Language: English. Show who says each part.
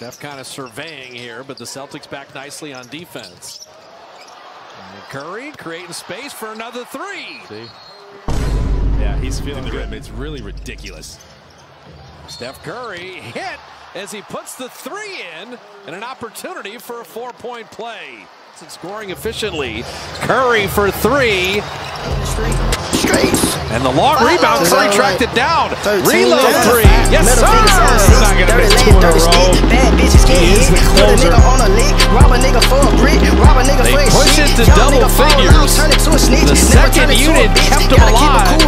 Speaker 1: Steph kind of surveying here, but the Celtics back nicely on defense. And Curry creating space for another three.
Speaker 2: See? Yeah, he's feeling the rim. It's really ridiculous.
Speaker 1: Steph Curry hit as he puts the three in and an opportunity for a four-point play. Scoring efficiently. Curry for three.
Speaker 3: Streets.
Speaker 1: And the long rebound, Curry tracked it down. Reload three. Yes, sir. He's not gonna
Speaker 3: Dirty
Speaker 1: miss
Speaker 3: land,
Speaker 1: two in a
Speaker 3: dirty
Speaker 1: row.
Speaker 3: Stick. Bad bitches get
Speaker 1: He is
Speaker 3: hit.
Speaker 1: the
Speaker 3: Put a nigga on a lick. Rob a nigga for a brick. Rob a nigga
Speaker 1: They
Speaker 3: for
Speaker 1: push
Speaker 3: shit.
Speaker 1: it to
Speaker 3: Young
Speaker 1: double
Speaker 3: fall out,
Speaker 1: figures.
Speaker 3: turn it to a snitch.
Speaker 1: The
Speaker 3: Never
Speaker 1: second
Speaker 3: turn it to a
Speaker 1: unit kept him
Speaker 3: Gotta keep it
Speaker 1: alive.